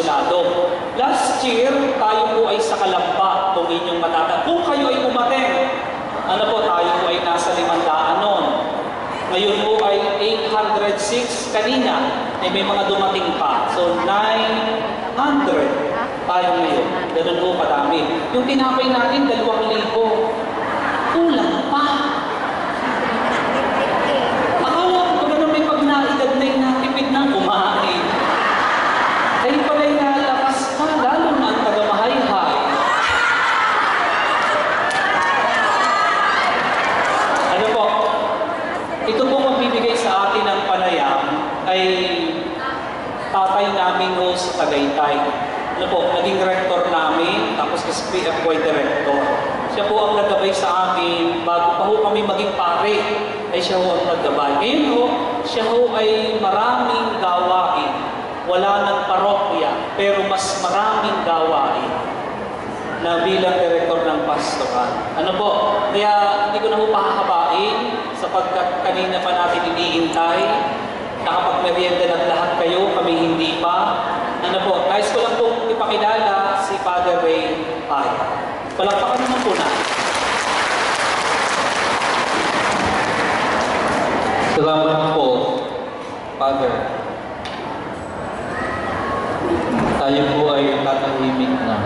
apostolado. Last year, tayo po ay sa Kalamba, kung inyong matata. Kung kayo ay umaten, ano po, tayo po ay nasa limandaan noon. Ngayon po ay 806 kanina, ay may mga dumating pa. So 900 tayo ngayon. Ganun po kadami. Yung tinapay natin, dalawang libo. Kulang pa. Akala ko ba naman may pag naedad na yung natipid ng kumain. Ay pala'y nalakas pa, lalo na ang taga-mahayhay. Ano po? Ito pong magbibigay sa atin ng panayam ay tatay namin ho sa Tagaytay. Ano po, naging rector namin, tapos SPF po ay director. Siya po ang nagabay sa amin, ho kami maging pare, ay siya ho ang nagabay. Ngayon ho, siya ho ay maraming gawain. Wala ng parokya, pero mas maraming gawain na bilang direktor ng pastoral. Ano po? Kaya hindi ko na po pahahabain sapagkat kanina pa natin iniintay. Nakapagmerienda ng lahat kayo, kami hindi pa. Ano po? Nais ko lang pong ipakilala si Father Ray Paya. Palakpakan naman po na. Salamat po, Father. Tayo po ay tatahimik na.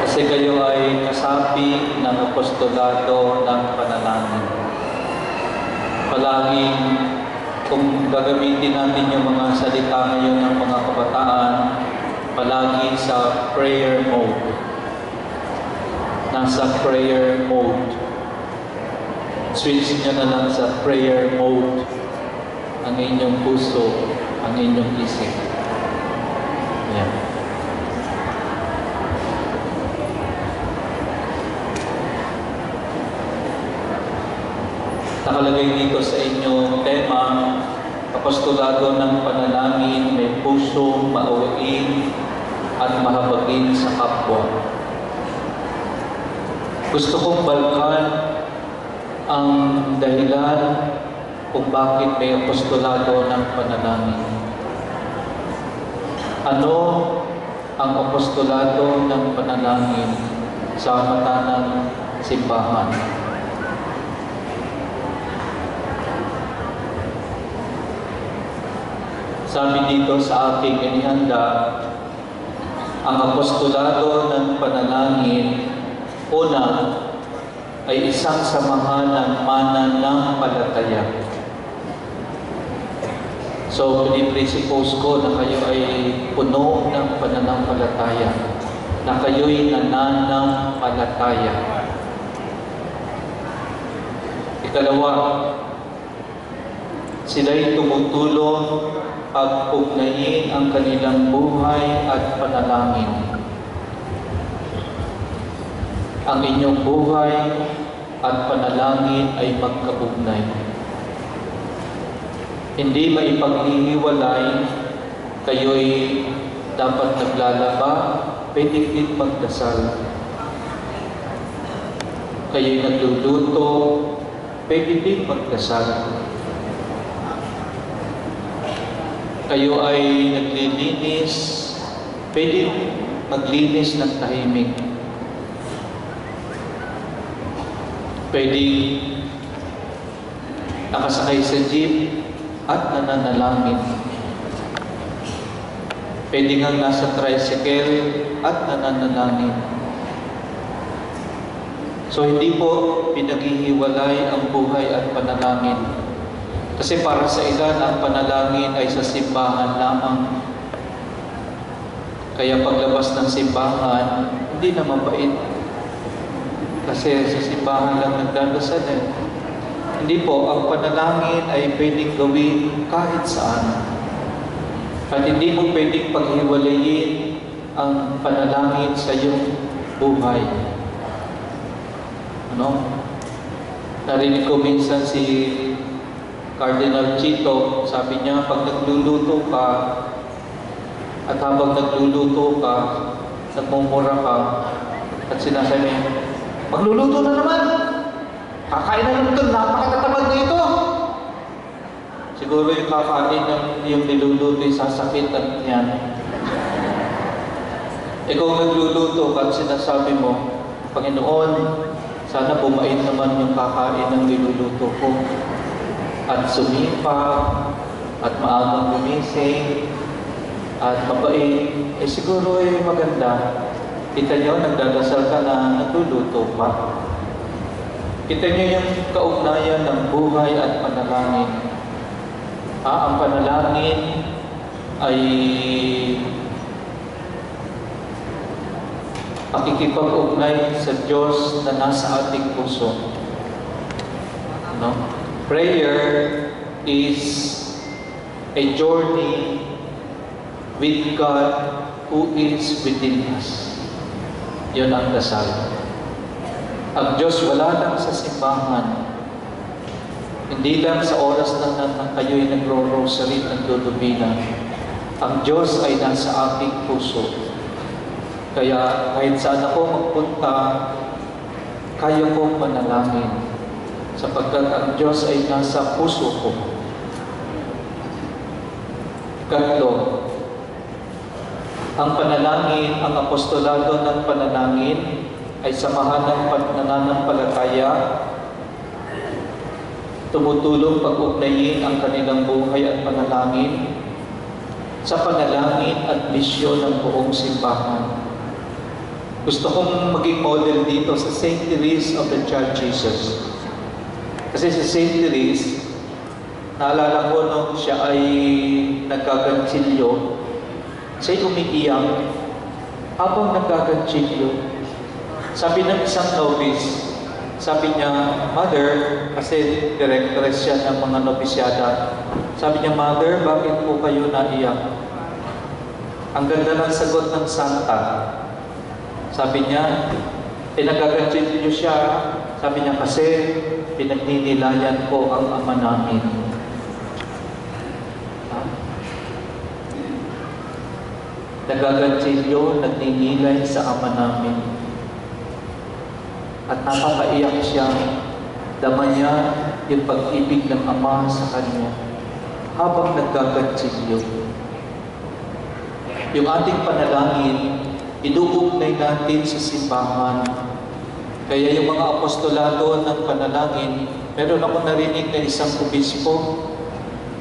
Kasi kayo ay kasapi ng apostolado ng panalangin. Palaging kung gagamitin natin yung mga salita ngayon ng mga kabataan, palagi sa prayer mode. Nasa prayer mode. Switch nyo na lang sa prayer mode ang inyong puso, ang inyong isip. Yan. Nakalagay dito sa inyong tema, apostolado ng panalangin, may pusong mauwiin at mahabagin sa kapwa. Gusto kong balkan ang dahilan kung bakit may apostolado ng panalangin. Ano ang apostolado ng panalangin sa mata ng simbahan? Sabi dito sa aking inihanda, ang apostolado ng panalangin, una, ay isang samahan ng mananampalataya. So, pinipresuppose ko na kayo ay puno ng pananampalataya, na kayo'y nananampalataya. Ikalawa, sila'y tumutulong pagpugnayin ang kanilang buhay at panalangin. Ang inyong buhay at panalangin ay magkabugnay. Hindi maipaghihiwalay, kayo'y dapat naglalaba, pwede din magdasal. Kayo'y nagluluto, pwede din magdasal. Kayo ay naglilinis, pwede maglinis ng tahimik. Pwede nakasakay sa jeep at nananalangin. Pwede nga nasa tricycle at nananalangin. So hindi po pinaghihiwalay ang buhay at panalangin. Kasi para sa ilan, ang panalangin ay sa simbahan lamang. Kaya paglabas ng simbahan, hindi na mabait. Kasi sa simbahan lang nagdadasal eh. Hindi po, ang panalangin ay pwedeng gawin kahit saan. At hindi mo pwedeng paghiwalayin ang panalangin sa iyong buhay. Ano? Narinig ko minsan si Cardinal Chito, sabi niya, pag nagluluto ka, at habang nagluluto ka, nagmumura ka, at sinasabi, magluluto na naman! Kakain na lang ito, napakatatamad na ito! Siguro yung kakain ng yung niluluto yung sasakit at yan. Ikaw nagluluto at sinasabi mo, Panginoon, sana bumait naman yung kakain ng niluluto ko. At sumipa, at maagang gumising, at mabait. Eh siguro eh maganda. Kita niyo, nagdadasal ka na nagluluto pa. Kita niyo yung kaugnayan ng buhay at panalangin. Ah, ang panalangin ay pakikipag-ugnay sa Diyos na nasa ating puso. No? Prayer is a journey with God who is within us. Yun ang dasal. Ang Diyos wala lang sa simbahan. Hindi lang sa oras na, na, na kayo'y nagro-rosary at nagdudubina. Ang Diyos ay nasa ating puso. Kaya kahit saan ako magpunta, kaya kong manalangin sapagkat ang Diyos ay nasa puso ko. Ikatlo, ang panalangin, ang apostolado ng panalangin ay samahan ng pananampalataya, tumutulong pag-ugnayin ang kanilang buhay at panalangin sa panalangin at misyon ng buong simbahan. Gusto kong maging model dito sa St. Therese of the Child Jesus. Kasi sa St. Therese, naalala ko nung siya ay nagkagantsilyo, siya'y umiiyak habang nagkagantsilyo. Sabi ng isang novice, sabi niya, Mother, kasi directress siya ng mga novisyada. Sabi niya, Mother, bakit po kayo naiyak? Ang ganda ng sagot ng Santa. Sabi niya, pinagagantsin niyo siya. Sabi niya, kasi pinagninilayan ko ang ama namin. Nagagantsilyo, nagninilay sa ama namin. At napapaiyak siya, dama niya yung pag-ibig ng ama sa kanya habang nagagantsilyo. Yung ating panalangin, inuugnay natin sa simbahan. Kaya yung mga apostolado ng panalangin, meron ako narinig na isang kubispo.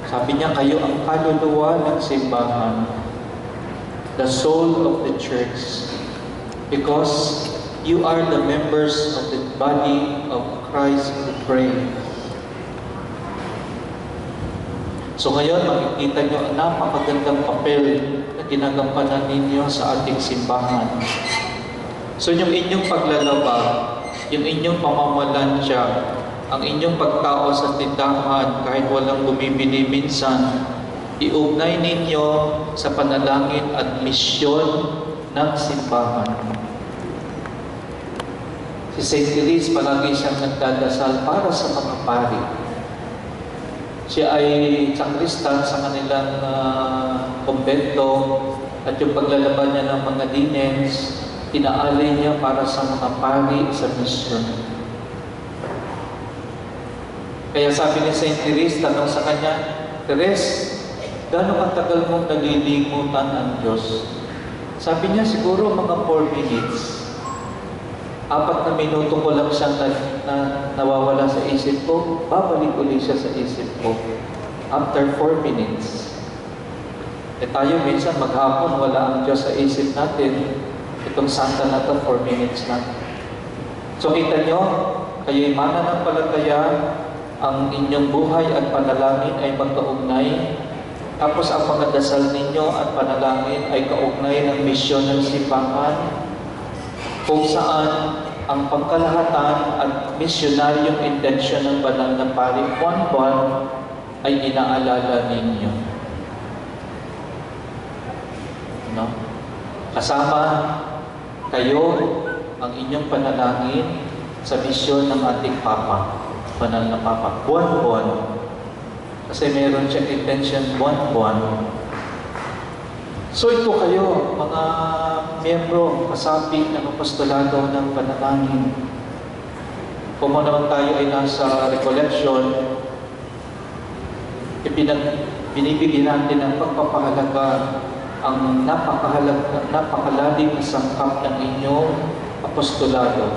Sabi niya, kayo ang kaluluwa ng simbahan. The soul of the church. Because you are the members of the body of Christ who pray. So ngayon, makikita nyo ang napakagandang papel na ginagampanan ninyo sa ating simbahan. So yung inyong paglalaba, yung inyong pamamalansya, ang inyong pagtao sa tindahan kahit walang bumibili minsan, iugnay ninyo sa panalangin at misyon ng simbahan. Si St. Therese palagi siyang nagdadasal para sa mga pari. Siya ay sakristan sa kanilang uh, kumbento at yung paglalaban niya ng mga dinens, inaalay niya para sa mga pari sa misyon. Kaya sabi ni St. Therese, tanong sa kanya, Therese, gano'ng katagal mong nalilimutan ang Diyos? Sabi niya, siguro mga 4 minutes. Apat na minuto ko lang siyang na, na, nawawala sa isip ko, babalik ulit siya sa isip ko. After 4 minutes. E tayo minsan maghapon, wala ang Diyos sa isip natin. Itong santa na to, 4 minutes na. So kita nyo, kayo'y mananampalataya, ang inyong buhay at panalangin ay magkaugnay. Tapos ang mga dasal ninyo at panalangin ay kaugnay ng misyon ng simbahan kung saan ang pangkalahatan at misyonaryong intensyon ng banal na pari buwan-buwan ay inaalala ninyo. No? Kasama kayo ang inyong panalangin sa misyon ng ating Papa, banal na Papa, buwan-buwan. Kasi meron siyang intention buwan-buwan So ito kayo, mga miyembro, kasapi ng apostolado ng panalangin. Kung naman tayo ay nasa recollection, ipinag, binibigyan natin ng pagpapahalaga ang napakahalaga, napakalalim na sangkap ng inyong apostolado,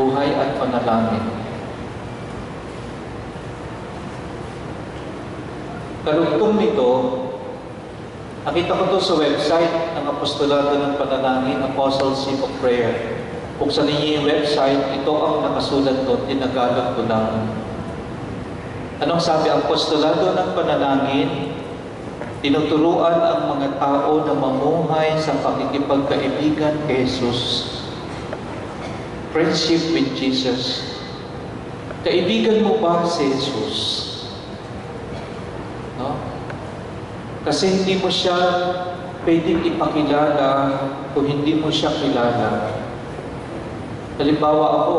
buhay at panalangin. Karugtong nito, nakita ko to sa website ng Apostolado ng Panalangin, Apostleship of Prayer. Buksan ninyo yung website, ito ang nakasulat doon, tinagalog ko lang. Anong sabi? Ang Apostolado ng Panalangin, tinuturuan ang mga tao na mamuhay sa pakikipagkaibigan kay Jesus. Friendship with Jesus. Kaibigan mo ba si Jesus? No? Kasi hindi mo siya pwedeng ipakilala kung hindi mo siya kilala. Halimbawa ako,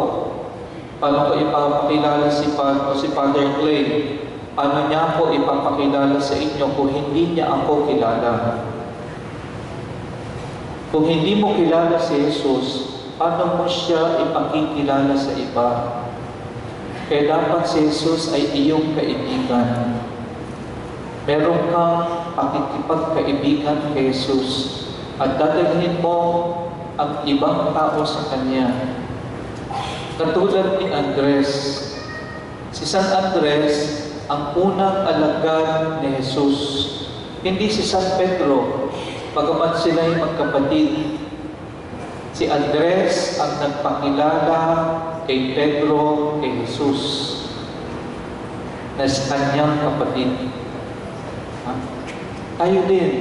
paano ko ipapakilala si, pa, si Father Clay? Paano niya ako ipapakilala sa inyo kung hindi niya ako kilala? Kung hindi mo kilala si Jesus, paano mo siya ipakikilala sa iba? Kaya dapat si Jesus ay iyong kaibigan. Meron kang pakikipagkaibigan kay Jesus at dadalhin mo ang ibang tao sa Kanya. Katulad ni Andres. Si San Andres, ang unang alagad ni Jesus. Hindi si San Pedro, pagamat sila'y magkapatid. Si Andres ang nagpakilala kay Pedro, kay Jesus, na kanyang kapatid. Ha? Tayo din,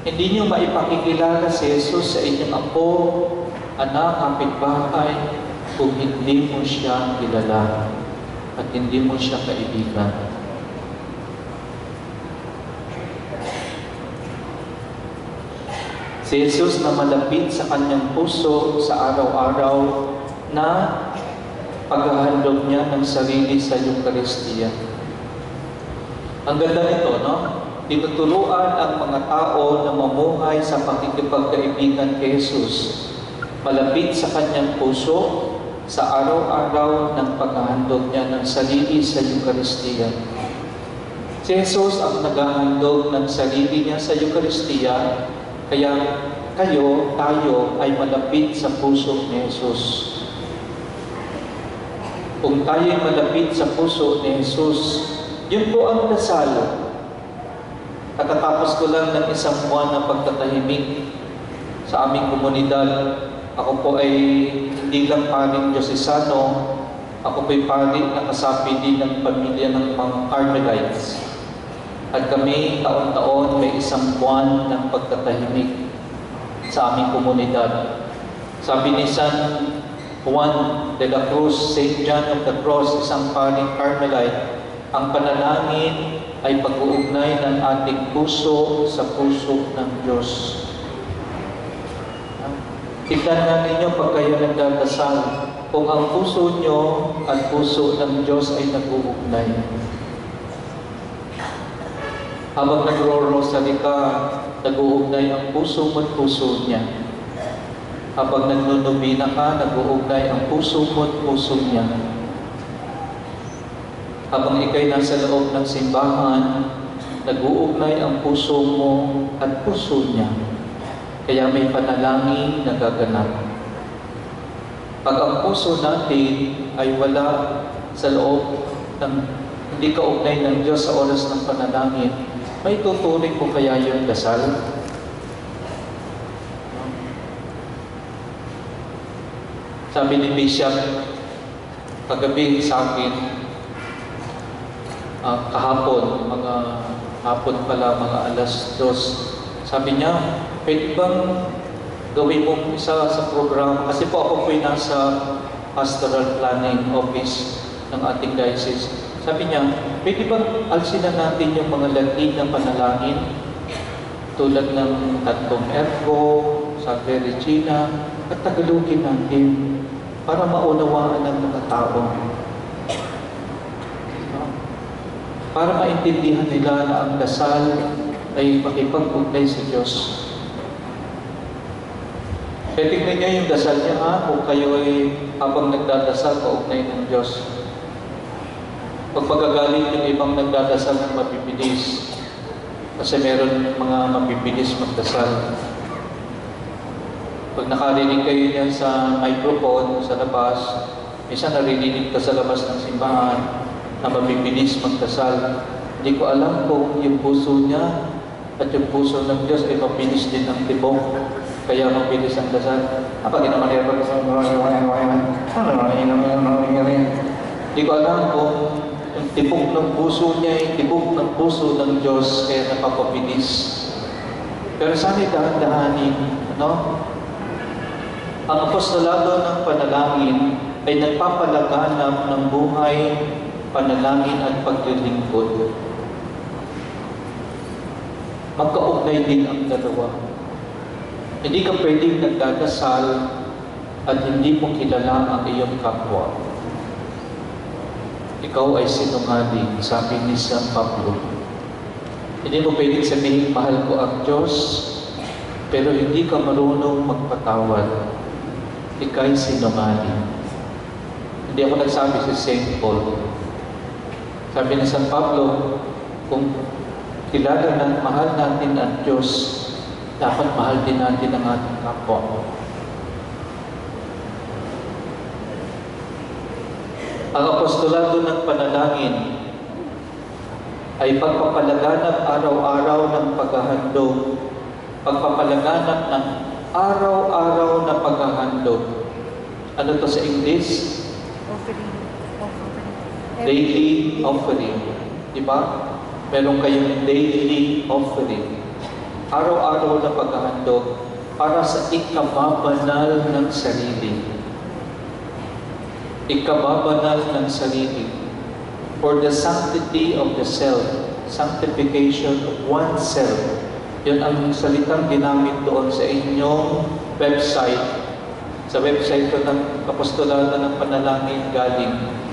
hindi niyo maipakikilala si Jesus sa inyong apo, anak, kapitbahay, kung hindi mo siya kilala at hindi mo siya kaibigan. Si Jesus na malapit sa kanyang puso sa araw-araw na paghahandog niya ng sarili sa Eucharistia. Ang ganda nito, no? Tinuturuan ang mga tao na mamuhay sa pakikipagkaibigan kay Jesus. Malapit sa kanyang puso sa araw-araw ng paghahandog niya ng sarili sa Eucharistia. Si Jesus ang naghahandog ng sarili niya sa Eucharistia, kaya kayo, tayo ay malapit sa puso ni Jesus. Kung tayo ay malapit sa puso ni Jesus, yun po ang dasal. Katatapos ko lang ng isang buwan na pagtatahimik sa aming komunidad ako po ay hindi lang paring Diocesano, ako po ay pari na kasapi din ng pamilya ng mga Carmelites. At kami taon-taon may isang buwan ng pagtatahimik sa aming komunidad. Sabi ni San Juan de la Cruz, St. John of the Cross, isang paring Carmelite, ang panalangin ay pag-uugnay ng ating puso sa puso ng Diyos. Tignan nga ninyo pag kayo nagdadasal, kung ang puso nyo at puso ng Diyos ay nag-uugnay. Habang nagro-rosary ka, nag-uugnay ang puso mo at puso niya. Habang nagnunubina ka, nag-uugnay ang puso mo at puso niya. Habang ikay nasa loob ng simbahan, nag-uugnay ang puso mo at puso niya. Kaya may panalangin na gaganap. Pag ang puso natin ay wala sa loob ng hindi kaugnay ng Diyos sa oras ng panalangin, may tuturing ko kaya yung dasal? Sabi ni Bishop, kagabi sa akin, uh, kahapon, mga hapon pala, mga alas dos, sabi niya, pwede bang gawin mo isa sa program? Kasi po ako po'y nasa pastoral planning office ng ating diocese. Sabi niya, pwede bang alsinan natin yung mga Latin na panalangin tulad ng tatlong ergo, Sacre Regina, at Tagalogin natin para maunawaan ng mga tao. Para maintindihan nila na ang dasal ay makipag-ugnay sa Diyos. Kaya tingnan niyo yung dasal niya ha, kung kayo ay habang nagdadasal, kaugnay ng Diyos. Pag magagalit yung ibang nagdadasal ng mabibilis, kasi meron mga mabibilis magdasal. Pag nakarinig kayo niyan sa microphone, sa labas, minsan naririnig ka sa labas ng simbahan na mabibilis magdasal. Hindi ko alam kung yung puso niya at yung puso ng Diyos ay mabilis din ang tibok. Kaya mabilis ang dasal. Apa ginawa niya pag Hindi ko alam kung yung tibok ng puso niya ay tibok ng puso ng Diyos kaya napapabilis. Pero sana dahan-dahanin, no? Ang apostolado ng panalangin ay nagpapalaganap ng buhay, panalangin at paglilingkod. Magkaugnay din ang dalawa. Hindi ka pwedeng nagdadasal at hindi mo kilala ang iyong kapwa. Ikaw ay sinungaling, sabi ni San Pablo. Hindi mo pwedeng sabihin, mahal ko ang Diyos, pero hindi ka marunong magpatawad. Ika'y sinungaling. Hindi ako nagsabi si St. Paul. Sabi ni San Pablo, kung kilala na mahal natin ang Diyos, dapat mahal din natin ang ating kapwa. Ang apostolado ng panalangin ay pagpapalaganap araw-araw ng paghahandog, pagpapalaganap ng araw-araw na paghahandog. Ano to sa English? Offering. Daily offering. Di ba? Meron kayong daily offering. Araw-araw na paghahandog para sa ikababanal ng sarili. Ikababanal ng sarili. For the sanctity of the self. Sanctification of oneself. Yun ang salitang ginamit doon sa inyong website. Sa website ko ng Apostolado ng Panalangin galing.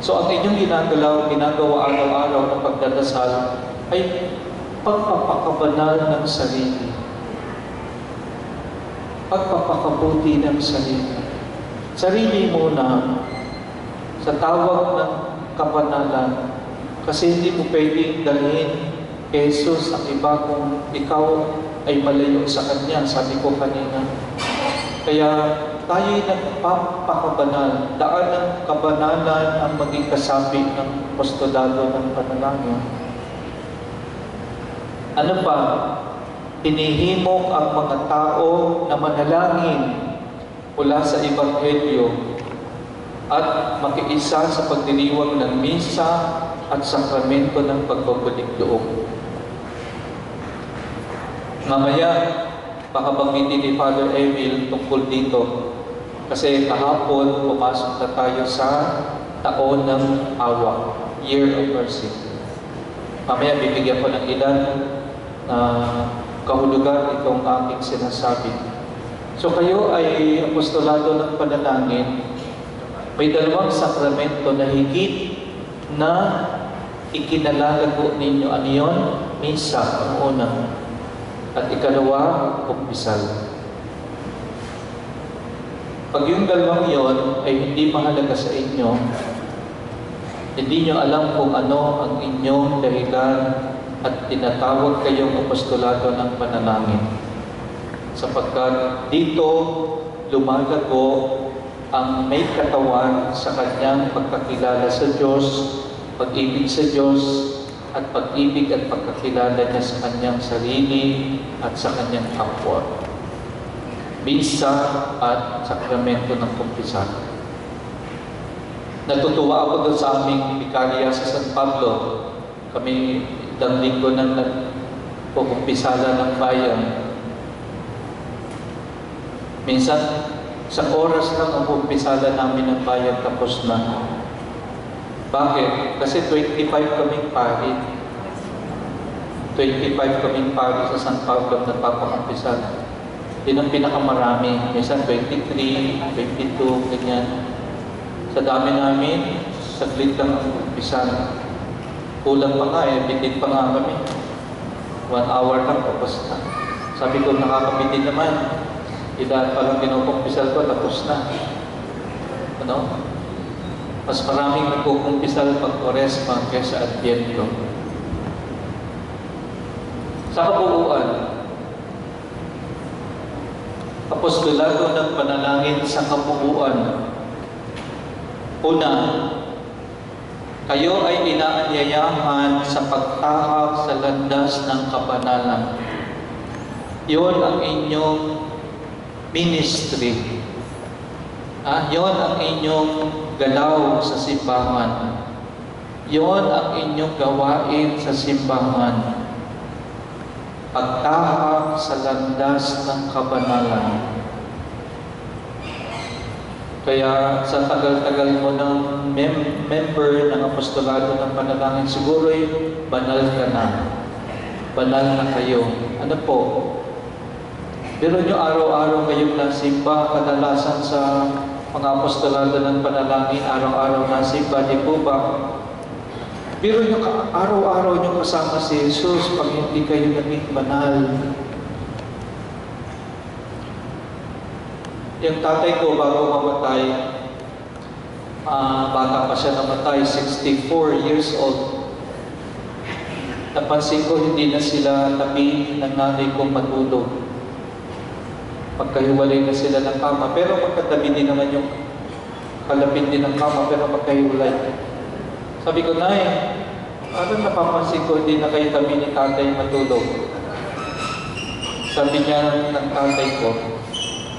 So ang inyong ginagalaw, ginagawa araw-araw ng pagdadasal ay pagpapakabanal ng sarili. Pagpapakabuti ng sarili. Sarili muna sa tawag ng kabanalan kasi hindi mo pwedeng dalhin kay Jesus ang iba kung ikaw ay malayo sa Kanya, sabi ko kanina. Kaya tayo'y nagpapakabanal. Daan ng kabanalan ang maging kasabi ng apostolado ng panalangin. Ano pa? Hinihimok ang mga tao na manalangin mula sa Ebanghelyo at makiisa sa pagdiriwang ng misa at sakramento ng pagbabalik loob. Mamaya, pakabanggitin ni Father Emil tungkol dito. Kasi kahapon, pumasok na tayo sa taon ng awa, Year of Mercy. Mamaya, bibigyan ko ng ilan na kahulugan itong aking sinasabi. So kayo ay apostolado ng panalangin. May dalawang sakramento na higit na ikinalalago ninyo. Ano yun? Misa, ang una. At ikalawa, kumpisal. Pag yung dalawang yon ay hindi mahalaga sa inyo, hindi nyo alam kung ano ang inyong dahilan at tinatawag kayong apostolado ng panalangin. Sapagkat dito lumalago ang may katawan sa kanyang pagkakilala sa Diyos, pag-ibig sa Diyos, at pag-ibig at pagkakilala niya sa kanyang sarili at sa kanyang kapwa. Misa at sakramento ng kumpisan. Natutuwa ako doon sa aming vikarya sa San Pablo. Kami ilang linggo nang nagpukumpisala ng bayan. Minsan, sa oras lang ang kumpisala namin ng bayan tapos na. Bakit? Kasi 25 kaming pari. 25 kaming pari sa San Pablo na nagpapakumpisala. Yun ang pinakamarami. Minsan 23, 22, ganyan. Sa dami namin, saglit lang ang kumpisala. Kulang pa nga eh, bitin pa nga kami. One hour lang, tapos na. Sabi ko, nakakabitin naman. Ilan pa lang pinukumpisal ko, tapos na. Ano? Mas maraming nagkukumpisal pag Koresma kaysa Adviento. Sa kabuuan, apostolado ng panalangin sa kabuuan. Una, kayo ay inaanyayahan sa pagtahak sa landas ng kabanalan. Iyon ang inyong ministry. Ah, yon ang inyong galaw sa simbahan. Yon ang inyong gawain sa simbahan. Pagtahak sa landas ng kabanalan. Kaya sa tagal-tagal mo ng mem- member ng apostolado ng panalangin, siguro'y banal ka na. Banal na kayo. Ano po? Pero nyo araw-araw kayong nasimba, kadalasan sa mga apostolado ng panalangin, araw-araw nasimba, di po ba? Pero ka- araw-araw nyo kasama si Jesus pag hindi kayo naging banal. Yung tatay ko bago mamatay, ah, bata pa siya namatay, 64 years old. Napansin ko hindi na sila tabi ng nanay ko matulog. Magkahiwalay na sila ng kama, pero magkatabi din naman yung kalapit din ng kama, pero magkahiwalay. Sabi ko, Nay, ano napapansin ko hindi na kayo tabi ni tatay matulog? Sabi niya ng tatay ko,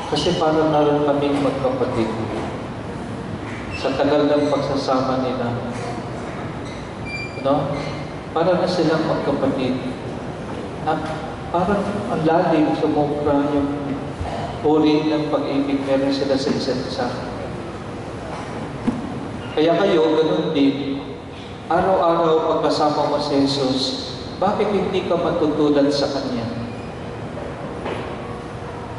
kasi parang naroon kaming magkapatid. Sa tagal ng pagsasama nila. No? Para na silang magkapatid. Na, parang ang lalim, sumobra yung uri ng pag-ibig meron sila sa isa't isa. Kaya kayo, ganun din. Araw-araw pagkasama mo si Jesus, bakit hindi ka matutulad sa Kanya?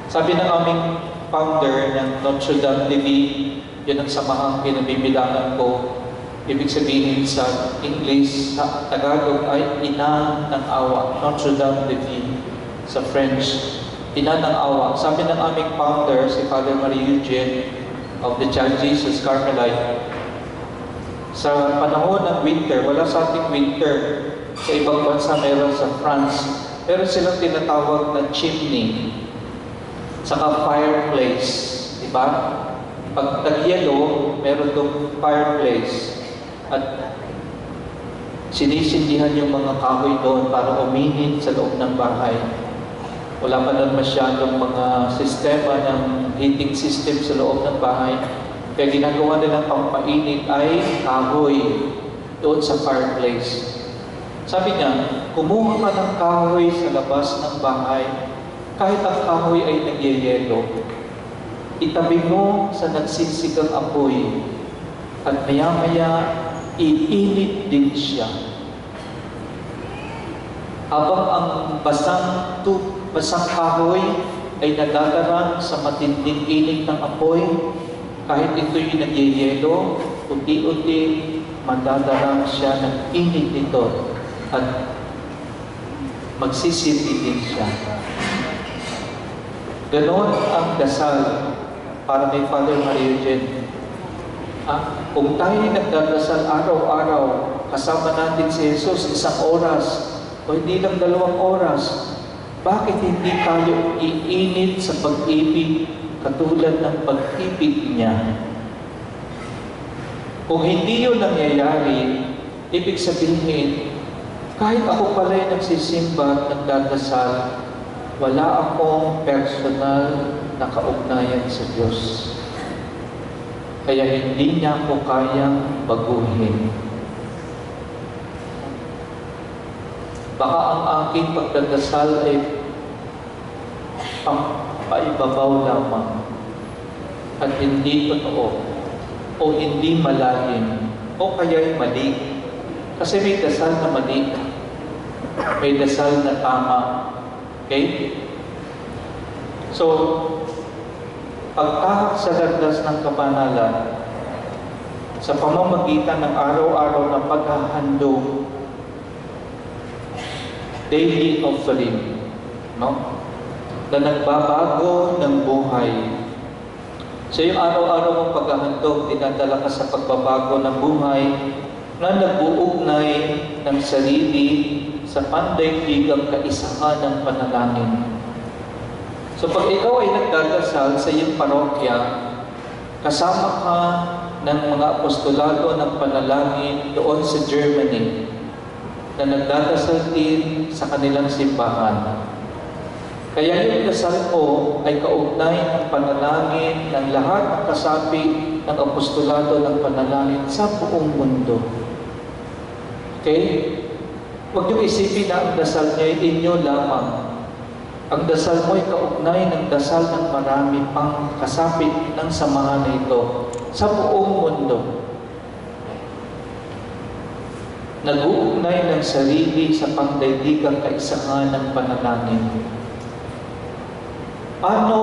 Sabi ng aming founder ng Notre Dame Vie, yun ang samahang pinabibilangan ko. Ibig sabihin sa English, sa Tagalog ay Ina ng Awa, Notre Dame de Vie. Sa French, Ina ng Awa. Sabi ng aming founder, si Father Marie Eugene of the Child Jesus Carmelite, sa panahon ng winter, wala sa ating winter. Sa ibang bansa, meron sa France. Meron silang tinatawag na chimney saka fireplace, di ba? Pag tag-yelo, meron tong fireplace at sinisindihan yung mga kahoy doon para uminit sa loob ng bahay. Wala pa nun masyadong mga sistema ng heating system sa loob ng bahay. Kaya ginagawa nilang pampainit ay kahoy doon sa fireplace. Sabi niya, kumuha ka ng kahoy sa labas ng bahay kahit ang kahoy ay nagyayelo, itabi mo sa nagsisigang apoy at maya-maya iinit din siya. Habang ang basang, tu, basang kahoy ay nadadarang sa matinding init ng apoy, kahit ito'y nagyayelo, unti-unti madadarang siya ng init nito at magsisindi din siya. Ganon ang dasal para kay Father Maria Eugene. Ah, kung tayo nagdadasal araw-araw, kasama natin si Jesus isang oras o hindi lang dalawang oras, bakit hindi tayo iinit sa pag-ibig katulad ng pag-ibig niya? Kung hindi yun nangyayari, ibig sabihin, kahit ako pala'y nagsisimba at nagdadasal, wala akong personal na kaugnayan sa Diyos. Kaya hindi niya ako kayang baguhin. Baka ang aking pagdadasal ay pang paibabaw lamang at hindi totoo o hindi malalim o kaya'y mali. Kasi may dasal na mali. May dasal na tama. Okay? So, pagtahak sa landas ng kabanalan sa pamamagitan ng araw-araw na paghahandog daily offering no? Na nagbabago ng buhay So yung araw-araw mong paghahandog, dinadala ka sa pagbabago ng buhay na nag-uugnay ng sarili sa pandaigdigang kaisahan ng panalangin. So pag ikaw ay nagdadasal sa iyong parokya, kasama ka ng mga apostolado ng panalangin doon sa Germany na nagdadasal din sa kanilang simbahan. Kaya yung dasal mo ay kaugnay ng panalangin ng lahat ng kasapi ng apostolado ng panalangin sa buong mundo. Okay? Huwag niyong isipin na ang dasal niya ay inyo lamang. Ang dasal mo ay kaugnay ng dasal ng marami pang kasapi ng samahan na ito sa buong mundo. Nag-uugnay ng sarili sa pangdaigdigang kaisahan ng panalangin. Paano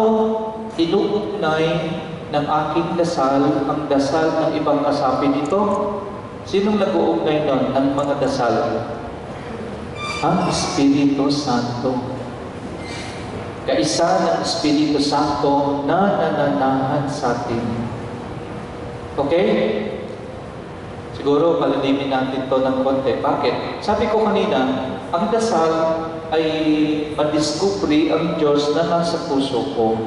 inuugnay ng aking dasal ang dasal ng ibang kasapi nito? Sinong nag-uugnay nun ng mga dasal? Ang Espiritu Santo. Kaisa ng Espiritu Santo na nananahan sa atin. Okay? Siguro palalimin natin to ng konti. Bakit? Sabi ko kanina, ang dasal ay madiscovery ang Diyos na nasa puso ko.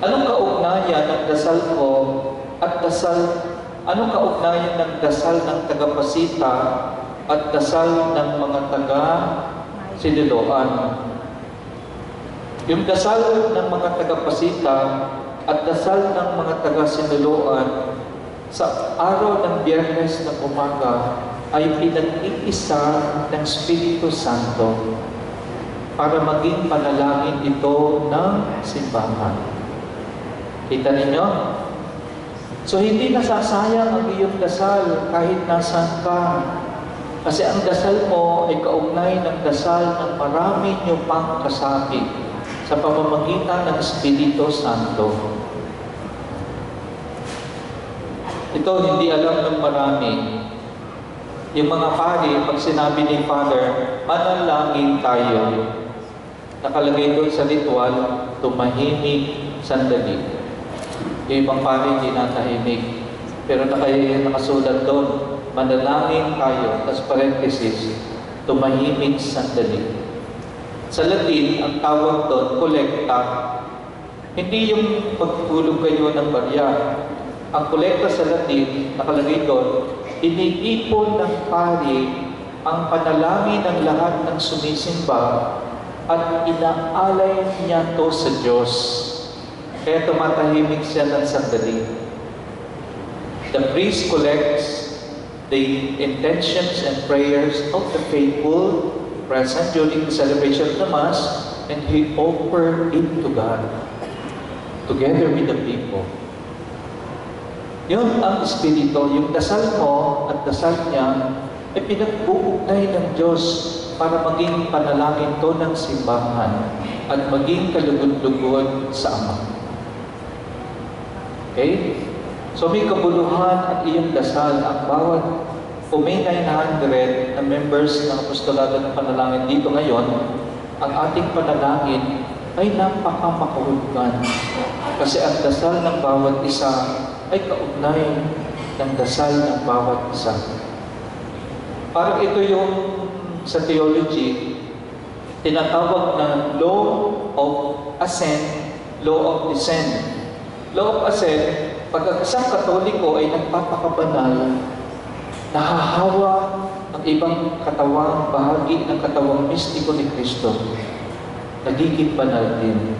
Anong kaugnayan ng dasal ko at dasal, anong kaugnayan ng dasal ng tagapasita at dasal ng mga taga siniloan? Yung dasal ng mga tagapasita at dasal ng mga taga siniloan sa araw ng biyernes ng umaga ay pinag-iisa ng Espiritu Santo para maging panalangin ito ng simbahan. Kita ninyo? So hindi nasasayang ang iyong dasal kahit nasan ka. Kasi ang dasal mo ay kaugnay ng dasal ng marami niyo pang kasapi sa pamamagitan ng Espiritu Santo. Ito hindi alam ng marami. Yung mga pari, pag sinabi ni Father, manalangin tayo. Nakalagay doon sa ritual, tumahimik sandali. Yung ibang pari hindi natahimik. Pero nakay, nakasulat doon, manalangin tayo, tas parenthesis, tumahimik sandali. Sa Latin, ang tawag doon, kolekta. Hindi yung pagtulog kayo ng barya. Ang kolekta sa Latin, nakalagay doon, iniipon ng pari ang panalangin ng lahat ng sumisimba at inaalay niya to sa Diyos. Kaya tumatahimik siya ng sandali. The priest collects the intentions and prayers of the faithful present during the celebration of the Mass and he offer it to God together with the people. Yun ang Espiritu, yung dasal mo at dasal niya ay pinagbuugnay ng Diyos para maging panalangin to ng simbahan at maging kalugod-lugod sa Ama. Okay? So may kabuluhan at iyong dasal ang bawat kung may 900 na members ng apostolado ng panalangin dito ngayon, ang ating panalangin ay napakamakahulugan. Kasi ang dasal ng bawat isa ay kaugnay ng dasal ng bawat isa. Parang ito yung sa theology, tinatawag na law of ascent, law of descent. Law of ascent, pag ang isang katoliko ay nagpapakabanal, nahahawa ng ibang katawang bahagi ng katawang mistiko ni Kristo. Nagiging banal din.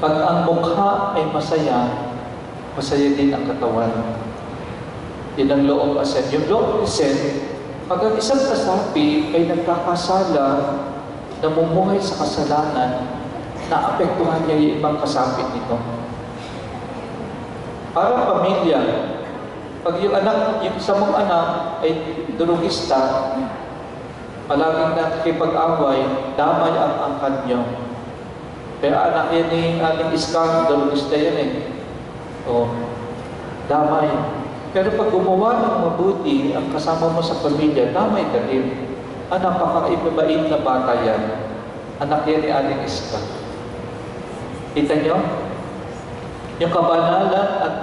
Pag ang mukha ay masaya, masaya din ang katawan. Yan ang law of ascent. Yung law of descent, pag ang isang kasapi ay nagkakasala, namumuhay sa kasalanan, naapektuhan niya yung ibang kasapi nito. Para pamilya, pag yung anak, yung isa mong anak ay durugista, palaging nakikipag-away, damay ang angkan niyo. Pero anak yan ni aling iskang, durugista yan eh. O, damay. Pero pag gumawa ng mabuti ang kasama mo sa pamilya, damay ka din. Ah, napaka-ibabait na bata yan. Anak yan ni aling iskang. Kita niyo? Yung kabanalan at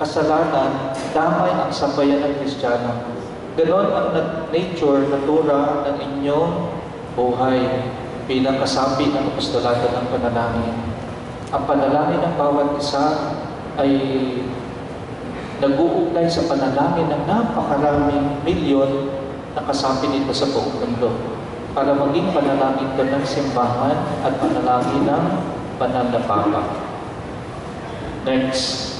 kasalanan, damay ang sambayan ng Kristiyano. Ganon ang nat- nature, natura ng inyong buhay bilang kasapi ng apostolado ng panalangin. Ang panalangin ng bawat isa ay nag-uugnay sa panalangin ng napakaraming milyon na kasapi nito sa buong mundo para maging panalangin ko ng simbahan at panalangin ng banal. Next.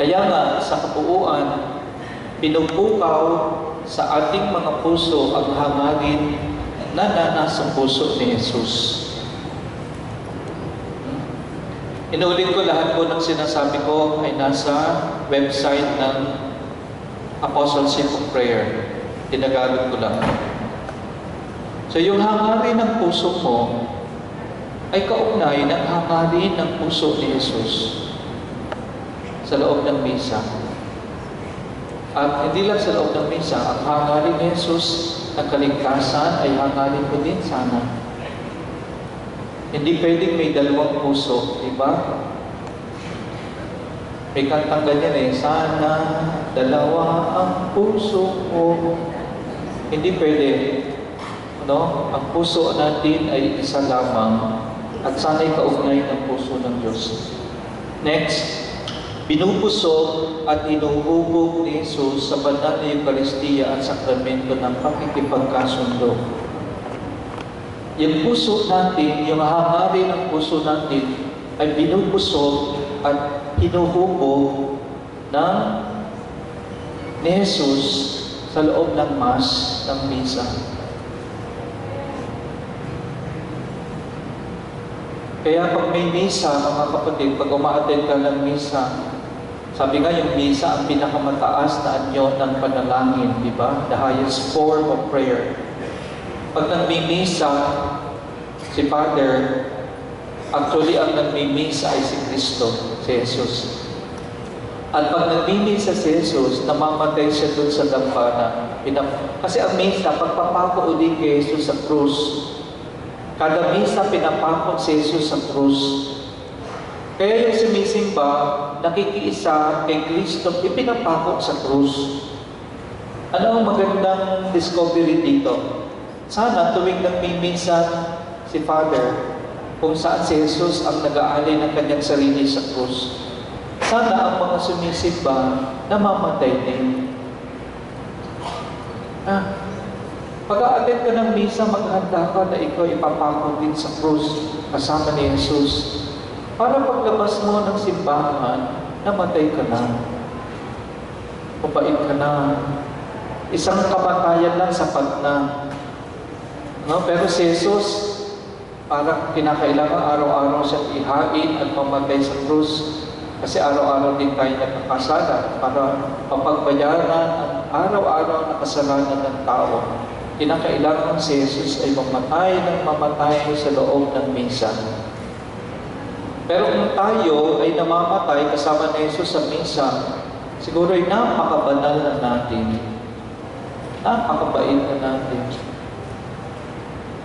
Kaya nga, sa kabuuan, pinupukaw sa ating mga puso ang hangagin na nanasa puso ni Jesus. Inulit ko lahat po ng sinasabi ko ay nasa website ng Apostleship of Prayer. Tinagalog ko lang. So yung hangarin ng puso mo ay kaugnay ng hangarin ng puso ni Jesus sa loob ng misa. At hindi lang sa loob ng misa, ang hangarin ni Jesus ng kaligtasan ay hangarin ko din sana. Hindi pwedeng may dalawang puso, di ba? May kantang ganyan eh, sana dalawa ang puso ko. Hindi pwede. No? Ang puso natin ay isa lamang at sana'y kaugnay ng puso ng Diyos. Next, binubusog at inuhubog ni Jesus sa banal na Eucharistia at sakramento ng pakikipagkasundo. Yung puso natin, yung hangarin ng puso natin ay binubusog at hinuhubog ng ni Jesus sa loob ng Mas ng Misa. Kaya pag may misa, mga kapatid, pag umaattend ka ng misa, sabi nga yung misa ang pinakamataas na anyo ng panalangin, di ba? The highest form of prayer. Pag nagmimisa, si Father, actually ang nagmimisa ay si Kristo, si Jesus. At pag nagmimisa si Jesus, namamatay siya doon sa dambana. Pinap- Kasi ang misa, pagpapako uli kay Jesus sa krus, kada misa pinapako si Jesus sa krus. Kaya yung sumisimba, nakikiisa kay Kristo, ipinapako sa krus. Ano ang magandang discovery dito? Sana tuwing nagmimisa si Father, kung saan si Jesus ang nag-aalay ng kanyang sarili sa krus. Sana ang mga sumisimba namamatay din. Ah, pag-aattend ka ng misa, maghanda ka na ikaw ipapako din sa krus kasama ni Jesus. Para paglabas mo ng simbahan, namatay ka na. Mabait ka na. Isang kamatayan lang sapat na. No? Pero si Jesus, parang kinakailangan araw-araw siya ihain at mamatay sa krus. Kasi araw-araw din tayo nagkakasala para mapagbayaran ang araw-araw na kasalanan ng tao. Kinakailangan si Jesus ay mamatay ng mamatay sa loob ng misa. Pero kung tayo ay namamatay kasama ni Jesus sa misa, siguro ay napakabanal na natin. Napakabait na natin.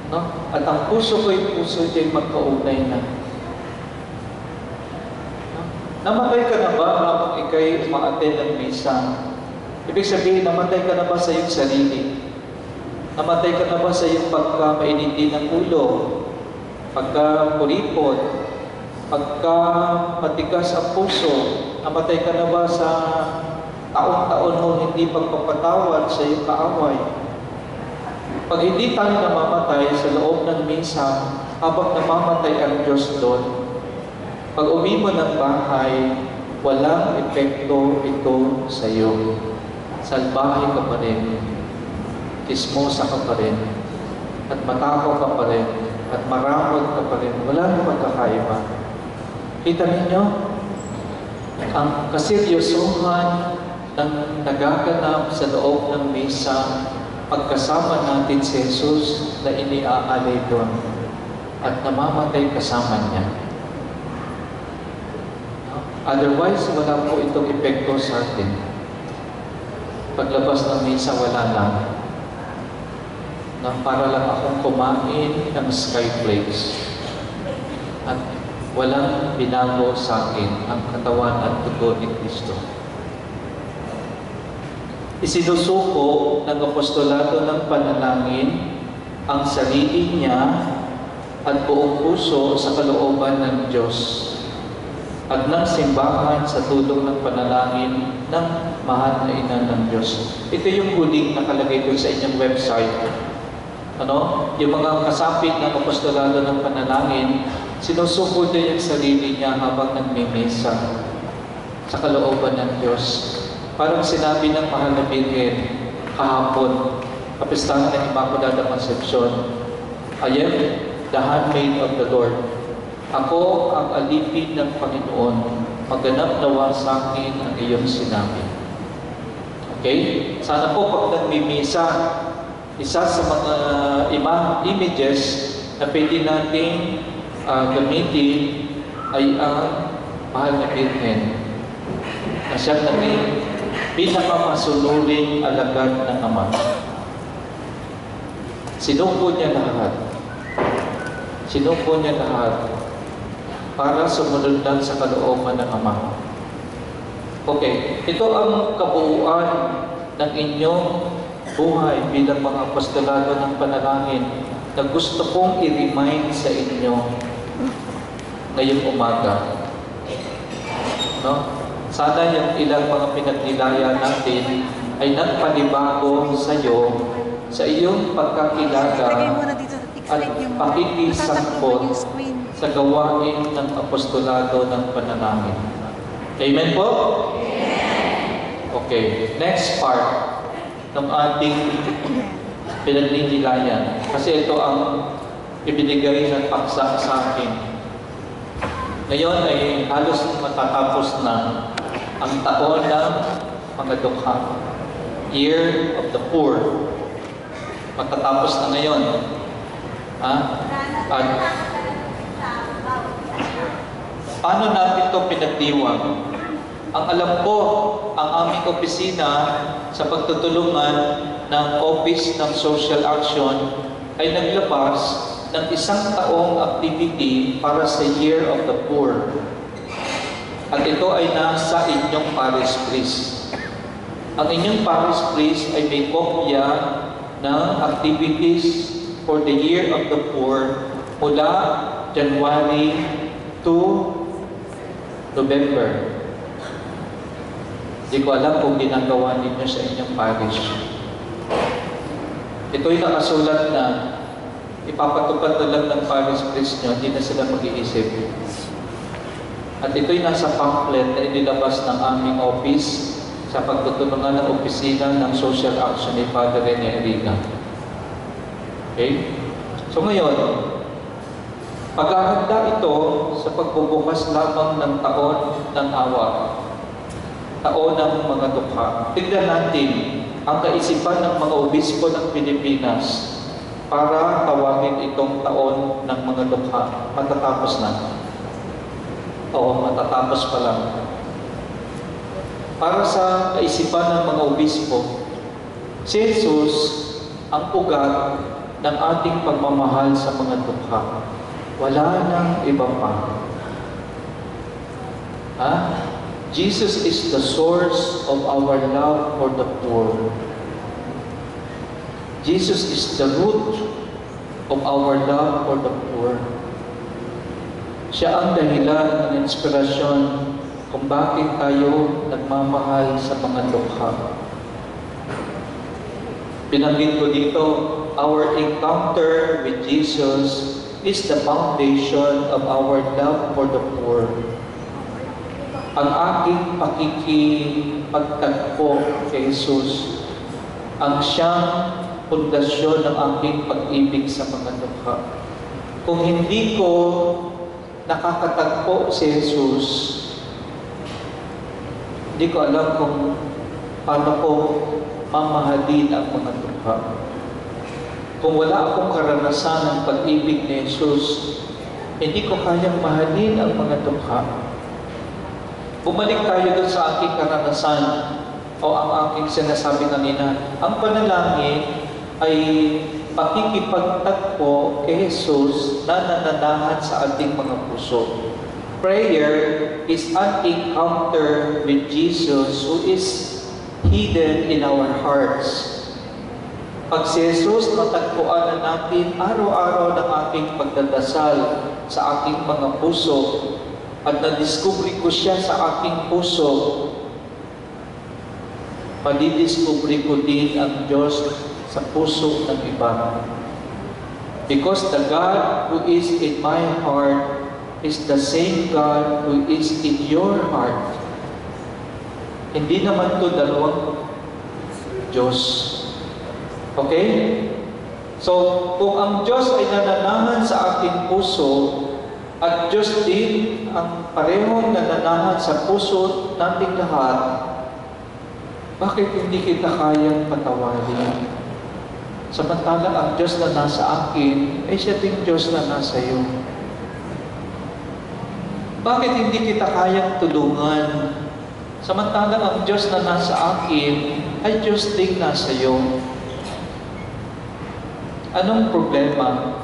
No? At ang puso ko ay puso ay magkaugnay na. No? Namatay ka na ba habang ikay umaattend ng misa? Ibig sabihin, namatay ka na ba sa iyong sarili? Namatay ka na ba sa iyong pagka mainindi ng ulo? Pagka kuripot? Pagka matigas ang puso? Namatay ka na ba sa taon-taon mo hindi pagpapatawad sa iyong kaaway? Pag hindi tayo namamatay sa loob ng misa, habang namamatay ang Diyos doon, pag umimo ng bahay, walang epekto ito sa iyo. Salbahe ka pa rin, kismosa ka pa rin, at matakaw ka pa rin, at maramot ka pa rin. Wala nang magkakaiba. Kita ninyo? Ang kaseryosohan ng nagaganap sa loob ng misa pagkasama natin si Jesus na iniaalay doon at namamatay kasama niya. Otherwise, wala po itong epekto sa atin. Paglabas ng misa, wala lang. Na para lang akong kumain ng skyflakes. At walang binago sa akin ang katawan at dugo ni Kristo. Isinusuko ng apostolado ng panalangin ang sarili niya at buong puso sa kalooban ng Diyos at ng simbahan sa tulong ng panalangin ng mahal na ina ng Diyos. Ito yung huling nakalagay ko sa inyong website. Ano? Yung mga kasapit ng apostolado ng panalangin, sinusuko niya yung sarili niya habang nagmimisa sa kalooban ng Diyos. Parang sinabi ng mahal na Birhen kahapon, kapistahan ng Immaculada Concepcion, I am the handmaid of the Lord. Ako ang alipin ng Panginoon. Maganap nawa sa akin ang iyong sinabi. Okay? Sana po pag nagmimisa, isa sa mga ima images na pwede nating ah, gamitin ay ang mahal na Birhen na siya naging pinakamasunuring alagad ng Ama. Sinuko niya lahat. Sinuko niya lahat para sumunod lang sa kalooban ng Ama. Okay, ito ang kabuuan ng inyong buhay bilang mga apostolado ng panalangin na gusto kong i-remind sa inyo ngayong umaga. No? Sana yung ilang mga pinagnilaya natin ay nagpanibago sa iyo sa iyong pagkakilala at pakikisangkot sa gawain ng apostolado ng panalangin. Amen po? Okay, next part ng ating pinagninilayan. Kasi ito ang ibinigay ng paksa sa akin. Ngayon ay halos matatapos na ang taon ng mga dukha. Year of the Poor. Matatapos na ngayon. Ha? At paano natin ito pinagdiwang? Ang alam ko, ang aming opisina sa pagtutulungan ng Office ng Social Action ay naglabas ng isang taong activity para sa Year of the Poor. At ito ay nasa inyong parish priest. Ang inyong parish priest ay may kopya ng activities for the Year of the Poor mula January to November. Hindi ko alam kung ginagawa ninyo sa inyong parish. Ito'y nakasulat na ipapatupad na lang ng parish priest nyo, hindi na sila mag-iisip. At ito'y nasa pamphlet na inilabas ng aming office sa pagtutulungan ng opisina ng social action ni Father Rene Eriga. Okay? So ngayon, paghahanda ito sa pagbubukas lamang ng taon ng awa, taon ng mga dukha. Tignan natin ang kaisipan ng mga obispo ng Pilipinas para tawagin itong taon ng mga dukha. Matatapos na. Oo, matatapos pa lang. Para sa kaisipan ng mga obispo, si Jesus ang ugat ng ating pagmamahal sa mga dukha. Wala nang iba pa. Ha? Jesus is the source of our love for the poor. Jesus is the root of our love for the poor. Siya ang dahilan ng inspirasyon kung bakit tayo nagmamahal sa mga dukha. Binanggit ko dito, our encounter with Jesus is the foundation of our love for the poor. Ang aking pakikipagtagpo kay Jesus, ang siyang pundasyon ng aking pag-ibig sa mga dukha. Kung hindi ko nakakatagpo si Jesus, hindi ko alam kung paano ko mamahalin ang mga dukha. Kung wala akong karanasan ng pag-ibig ni Jesus, hindi ko kayang mahalin ang mga dukha. Bumalik tayo dun sa aking karanasan o ang aking sinasabi kanina. Ang panalangin ay pakikipagtagpo kay Jesus na nananahan sa ating mga puso. Prayer is an encounter with Jesus who is hidden in our hearts. Pag si Jesus matagpuan na natin araw-araw ng aking pagdadasal sa aking mga puso at nadiskubre ko siya sa aking puso, padidiskubre ko din ang Diyos sa puso ng iba. Because the God who is in my heart is the same God who is in your heart. Hindi naman to dalawang Diyos. Okay? So, kung ang Diyos ay nananahan sa ating puso, at Diyos din ang parehong nananahan sa puso nating lahat, bakit hindi kita kayang patawarin? Samantala ang Diyos na nasa akin, ay siya din Diyos na nasa iyo. Bakit hindi kita kayang tulungan? Samantala ang Diyos na nasa akin, ay Diyos din nasa iyo. Anong problema?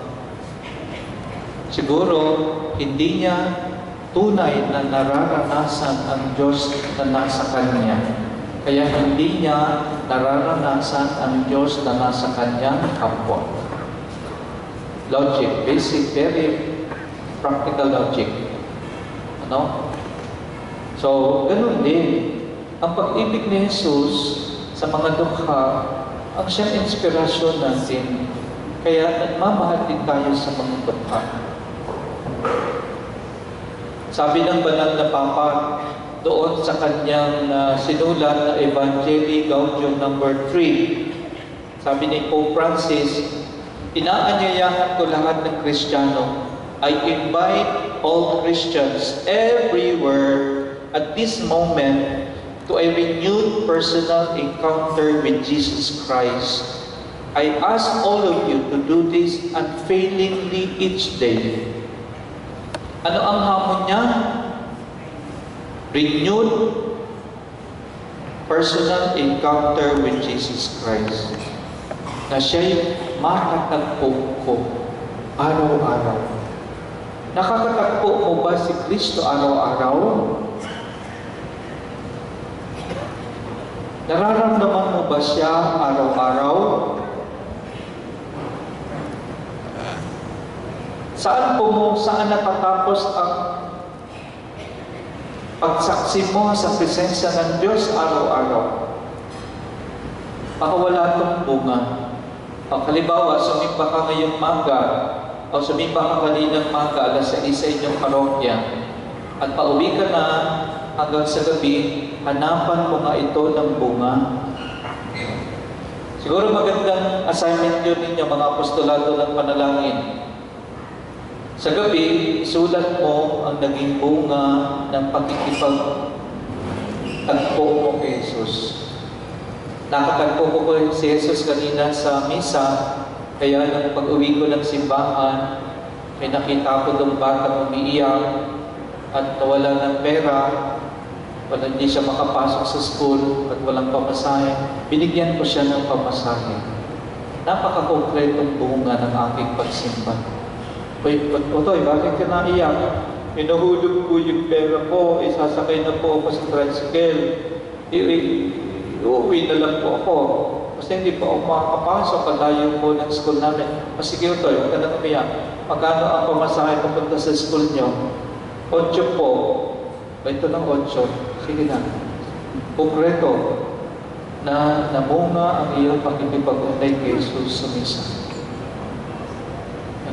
Siguro, hindi niya tunay na nararanasan ang Diyos na nasa Kanya. Kaya hindi niya nararanasan ang Diyos na nasa Kanyang kapwa. Logic, basic, very practical logic. Ano? So, ganun din. Ang pag-ibig ni Jesus sa mga dukha, ang siyang inspirasyon natin. Kaya nagmamahal din tayo sa mga dukha. Sabi ng banal na Papa, doon sa kanyang uh, sinulat na Evangelii Gaudium number 3, sabi ni Pope Francis, inaanyayahan ko lahat ng Kristiyano, I invite all Christians everywhere at this moment to a renewed personal encounter with Jesus Christ. I ask all of you to do this unfailingly each day. Ano ang hamon niya? Renewed personal encounter with Jesus Christ. Na siya'y makatagpo ko araw-araw. Nakakatagpo mo ba si Kristo araw-araw? Nararamdaman mo ba siya araw-araw? Saan po mo, saan natatapos ang pagsaksi mo sa presensya ng Diyos araw-araw? Baka wala itong bunga. Pag halimbawa, sumimba ka ngayong maga, o sumimba ka kaninang maga, alas sa isa inyong parokya, at pauwi ka na hanggang sa gabi, hanapan mo nga ito ng bunga. Siguro magandang assignment yun ninyo, mga apostolado ng panalangin. Sa gabi, sulat mo ang naging bunga ng pakikipag-tagpo mo kay Jesus. Nakatagpo ko ko si Jesus kanina sa misa, kaya nung pag-uwi ko ng simbahan, may nakita ko doon batang umiiyak at nawala ng pera, wala hindi siya makapasok sa school at walang pamasahe. Binigyan ko siya ng pamasahe. Napaka-konkretong bunga ng aking pagsimba. Uy, Otoy, bakit ka naiyak? Hinuhulog ko yung pera ko, isasakay na po ako sa tricycle. Iuwi na lang po ako. Kasi hindi po ako makakapasok, kalayo po ng school namin. O sige, Otoy, huwag ka na umiyak. Magkano ang pamasahe papunta sa school nyo? Otso po. O, Ito ng otso. Sige na. Konkreto na namunga ang iyong pakikipag-unay kay Jesus sa misa.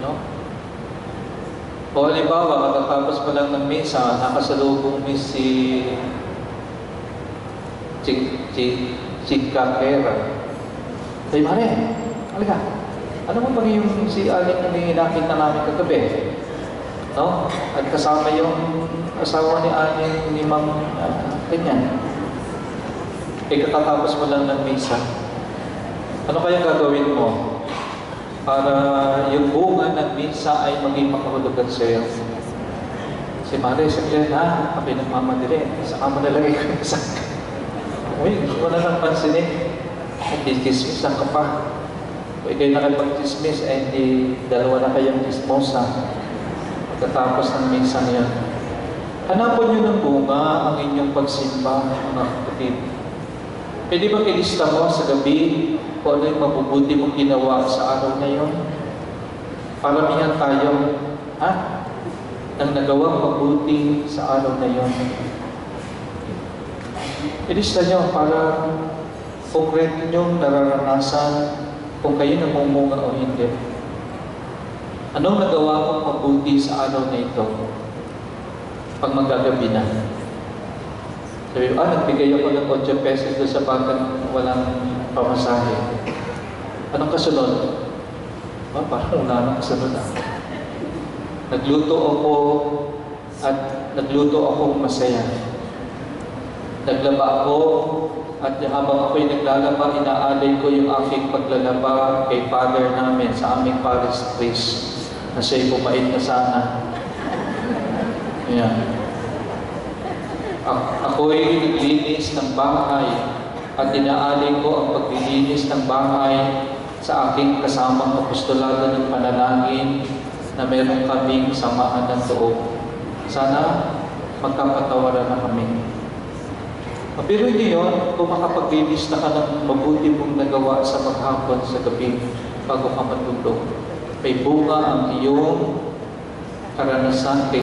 Ano? O halimbawa, katatapos pa lang ng misa, nakasalubong mi si Chik Chik Chikakera. Say, Mare, halika. Ano mo ba yung si Aling na nakita namin kagabi? No? At kasama yung asawa ni Aling ni Ma'am uh, ganyan. Eh, katatapos mo lang ng misa. Ano kaya gagawin mo? Para yung bunga ng misa ay maging makahulugan sa iyo. Si Mare, saglit ha, kami nagmamadali. Saka mo nalagay ko sangka. Uy, hindi mo na lang pansinin. Hindi kismis lang ka pa. Kung ikaw'y nakipag-kismis, eh hindi dalawa na kayong kismosa. Pagkatapos ng misa niya. Hanapan niyo ng bunga ang inyong pagsimba, mga kapatid. Pwede ba kilista mo sa gabi kung ano yung mabubuti mong ginawa sa araw na yon? Paramihan tayo, ha? Nang nagawang mabuti sa araw na yon. Ilista niyo para konkreto niyong nararanasan kung kayo namumunga o hindi. Anong nagawa kong mabuti sa araw na ito? Pag magagabi na. Sabi ko, ah, nagbigay ako ng 8 pesos doon sa batang walang pamasahe. Anong kasunod? Ah, parang wala nang kasunod ah. Nagluto ako at nagluto akong masaya. Naglaba ako at habang ako'y naglalaba, inaalay ko yung aking paglalaba kay Father namin sa aming parish priest na siya'y bumait na sana. Ayan. Ako'y naglinis ng bahay at inaalay ko ang paglilinis ng bahay sa aking kasamang apostolado ng panalangin na meron kaming samaan ng loob. Sana magkapatawaran na kami. Pero yun, kung makapaglinis na ka ng mabuti mong nagawa sa maghapon sa gabi bago ka matulog, may bunga ang iyong karanasan kay